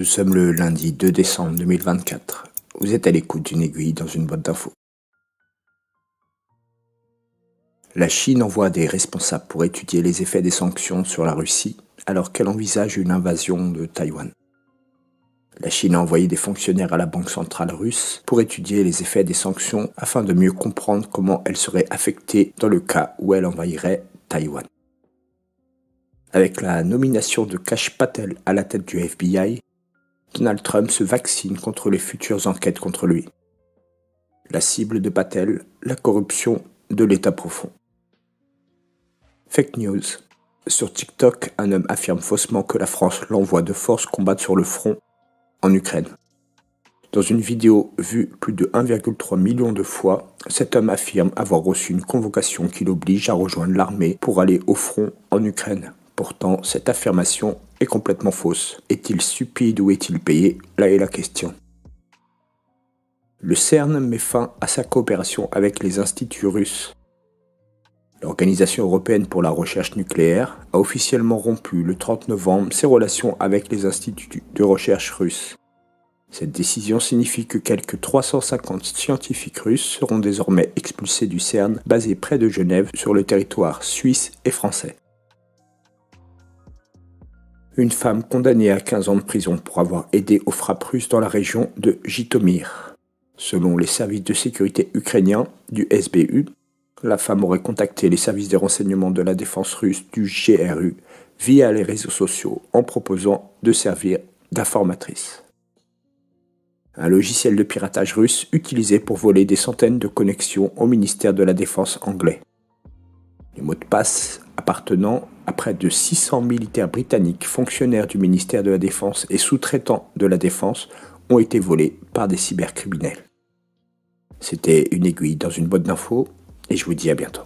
Nous sommes le lundi 2 décembre 2024. Vous êtes à l'écoute d'une aiguille dans une boîte d'infos. La Chine envoie des responsables pour étudier les effets des sanctions sur la Russie alors qu'elle envisage une invasion de Taïwan. La Chine a envoyé des fonctionnaires à la Banque centrale russe pour étudier les effets des sanctions afin de mieux comprendre comment elles seraient affectées dans le cas où elle envahirait Taïwan. Avec la nomination de Kash Patel à la tête du FBI, Donald Trump se vaccine contre les futures enquêtes contre lui. La cible de Patel, la corruption de l'État profond. Fake news. Sur TikTok, un homme affirme faussement que la France l'envoie de force combattre sur le front en Ukraine. Dans une vidéo vue plus de 1,3 million de fois, cet homme affirme avoir reçu une convocation qui l'oblige à rejoindre l'armée pour aller au front en Ukraine. Pourtant, cette affirmation est complètement fausse. Est-il stupide ou est-il payé? Là est la question. Le CERN met fin à sa coopération avec les instituts russes. L'Organisation européenne pour la recherche nucléaire a officiellement rompu le 30 novembre ses relations avec les instituts de recherche russes. Cette décision signifie que quelques 350 scientifiques russes seront désormais expulsés du CERN basé près de Genève sur le territoire suisse et français. Une femme condamnée à 15 ans de prison pour avoir aidé aux frappes russes dans la région de Jitomir. Selon les services de sécurité ukrainiens du SBU, la femme aurait contacté les services des renseignements de la défense russe du GRU via les réseaux sociaux en proposant de servir d'informatrice. Un logiciel de piratage russe utilisé pour voler des centaines de connexions au ministère de la Défense anglais. Les mots de passe appartenant à près de 600 militaires britanniques, fonctionnaires du ministère de la Défense et sous-traitants de la Défense, ont été volés par des cybercriminels. C'était une aiguille dans une boîte d'infos et je vous dis à bientôt.